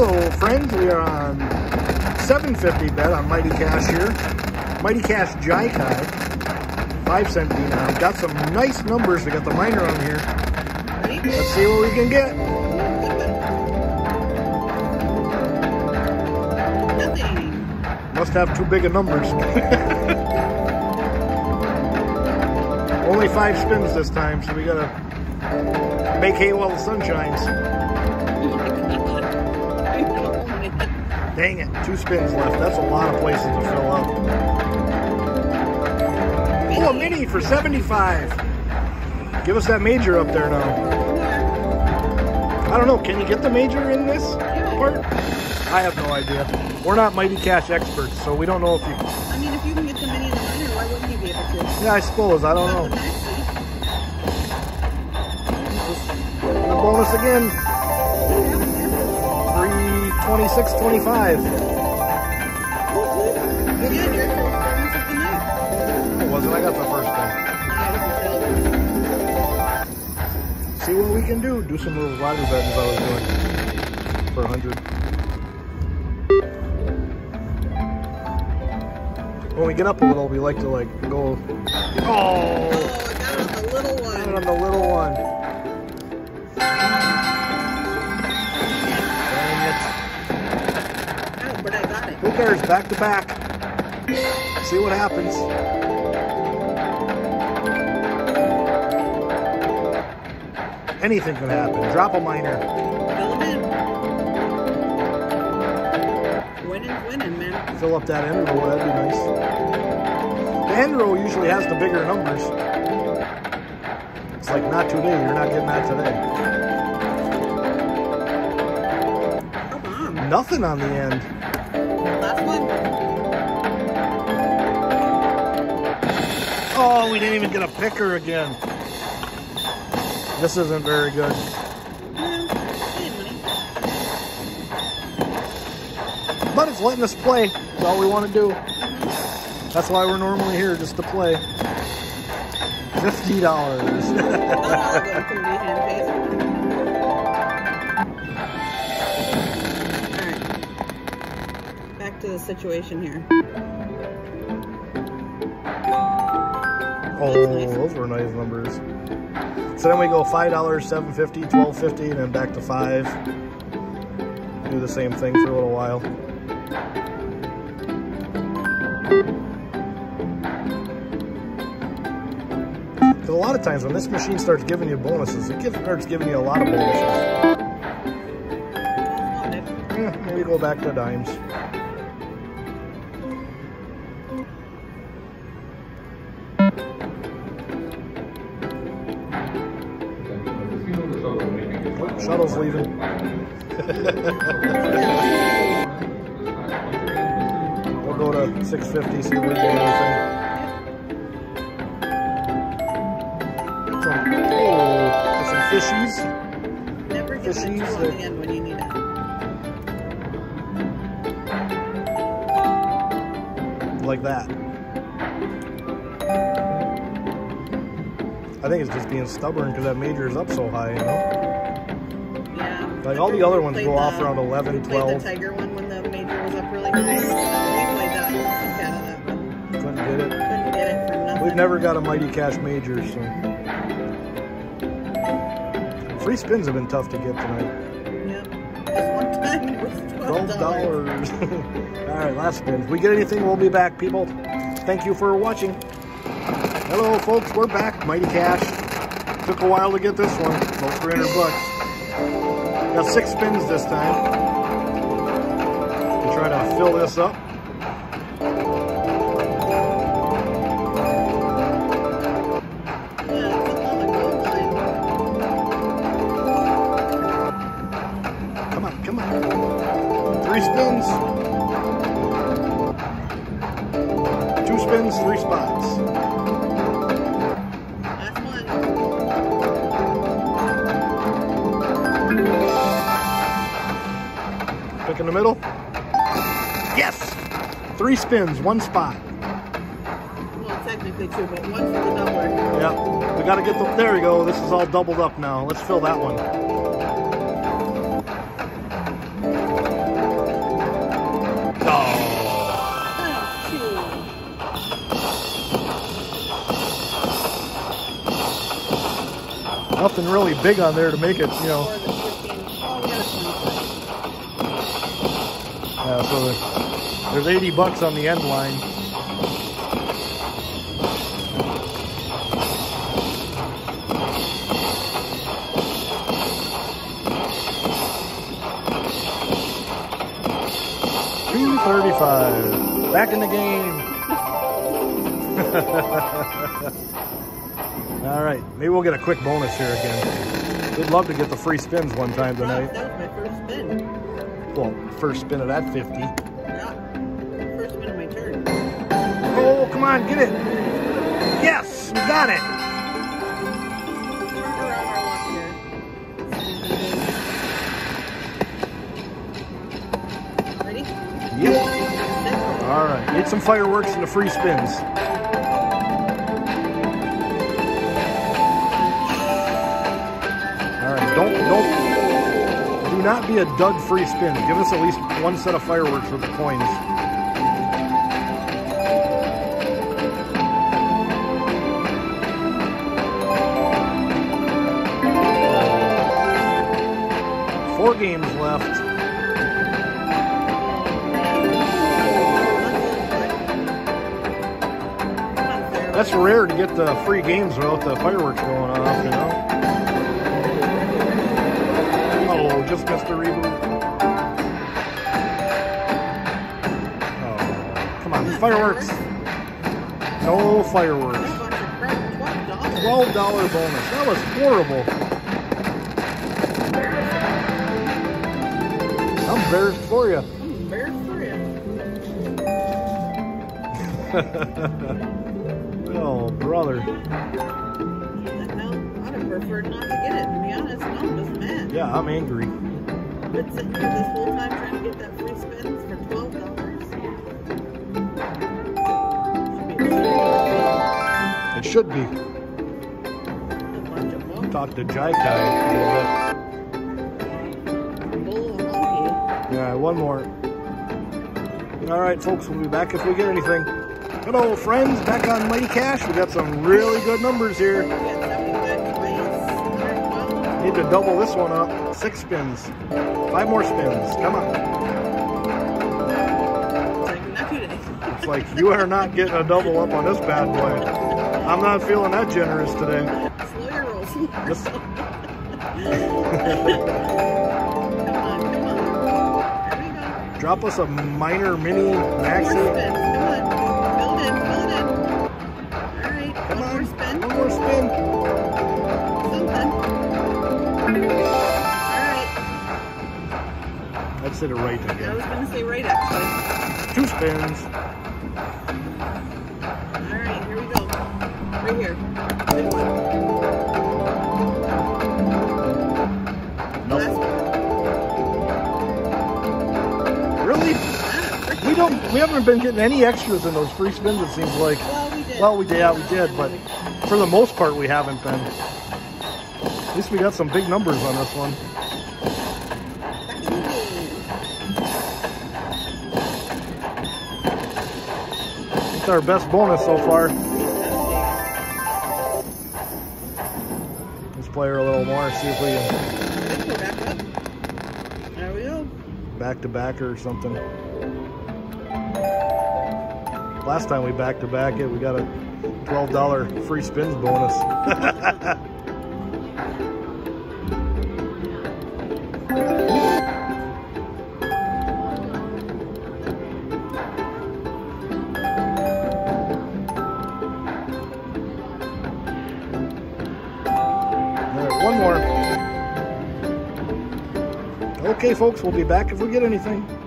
Hello, friends. We are on 750 bet on Mighty Cash here. Mighty Cash Jai Cai, 5 cent denom. Got some nice numbers. We got the minor on here. Let's see what we can get. Must have too big of numbers. Only five spins this time, so we gotta make hay while the sun shines. Dang it, two spins left. That's a lot of places to fill up. Oh, a mini for 75. Give us that major up there now. I don't know, can you get the major in this part? I have no idea. We're not Mighty Cash experts, so we don't know if you... I mean, if you can get the mini in the minor, why wouldn't you be able to? Yeah, I suppose. I don't know. The bonus again. 326 25. Well, yeah, you're for tonight. It wasn't. I got the first one. See what we can do. Do some little those lottery betting I was doing for 100. When we get up a little, we like to like go. Oh, Oh, I got on the little one. got on the little one. I got it. Who cares? Back to back. See what happens. Anything can happen. Drop a minor. Fill them in. Winning's winning, man. Fill up that end row. That'd be nice. The end row usually has the bigger numbers. It's like not today. You're not getting that today. Come on. Nothing on the end. Oh, we didn't even get a picker again. This isn't very good. But it's letting us play. That's all we want to do. That's why we're normally here, just to play. Fifty dollars. Back to the situation here. Oh, those were nice numbers. So then we go five dollars, seven fifty, twelve fifty, and then back to five. Do the same thing for a little while. Because a lot of times when this machine starts giving you bonuses, it gives, starts giving you a lot of bonuses. Yeah, maybe go back to dimes. Shuttle's leaving. We'll go to 650, see if we get anything. Some, oh, some fishies. Never get Fishies that- the end when you need it. like that. I think it's just being stubborn because that major is up so high, you know? Like all the other ones go played off around 11, we played 12. the Tiger one when the major was up really high. We played that one. Out of that one. Couldn't get it. Couldn't get it for nothing. We've never got a Mighty Cash major, so. Free spins have been tough to get tonight. Yep. One time it was Twelve $12. dollars. All right, last spin. If we get anything, we'll be back, people. Thank you for watching. Hello, folks. We're back. Mighty Cash. Took a while to get this one. About 300 bucks. Got six spins this time. We try to fill this up. Come on, come on. Three spins. Two spins, three spots. middle. Yes! Three spins, one spot. Well, technically two, but one's the doubler. Yep. We gotta get the, there we go. This is all doubled up now. Let's fill that one. Oh. Nothing really big on there to make it, you know. A 20 Yeah, so there's 80 bucks on the end line. Two thirty-five. Back in the game. All right, maybe we'll get a quick bonus here again. We'd love to get the free spins one time tonight. Well, first spin of that 50. Yeah. First spin of my turn. Oh, come on, get it. Yes, we got it. We're on our luck here. Ready? Yep. All right, get some fireworks and the free spins. Not be a dud free spin. Give us at least one set of fireworks with the coins. Four games left. That's rare to get the free games without the fireworks going off, you know? Oh, just missed the reboot. Oh, come on, fireworks. No fireworks. $12 bonus. That was horrible. I'm embarrassed for you. I'm embarrassed for you. oh, brother. I'd have preferred not to get it, to be honest. No, I'm just mad. Yeah, I'm angry. Been sitting here this whole time trying to get that free spins for twelve dollars. It should be. A bunch of them. Talk to Jai Cai a Bull of a monkey. little bit. Yeah, one more. All right, folks, we'll be back if we get anything. Hello, friends. Back on Mighty Cash. We got some really good numbers here. Need to double this one up. Six spins. Five more spins. Come on. like not today. It's like you are not getting a double up on this bad boy. I'm not feeling that generous today. Slow your rolls. This- come on, come on. There we go. Drop us a minor mini One more maxi. spin. Come on. Fill it in. It. All right. Come one more spin. One more spin. I'd say the right I was going to say right actually. Two spins. All right. Here we go. Right here. Good one. Really? We don't. We haven't been getting any extras in those free spins. It seems like. Well, we did. Well, we did. Yeah, we did. But for the most part, we haven't been. At least we got some big numbers on this one. Our best bonus so far. Let's play her a little more. See if we can There we go. Back to backer or something. Last time we back to back it, we got a $12 free spins bonus. more. Okay, folks, we'll be back if we get anything.